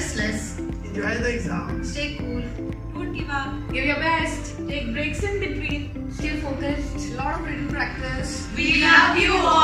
Stress. Enjoy the exam. Stay cool. Don't give up. Give your best. Take breaks in between. Stay focused. A lot of written practice. We love you all.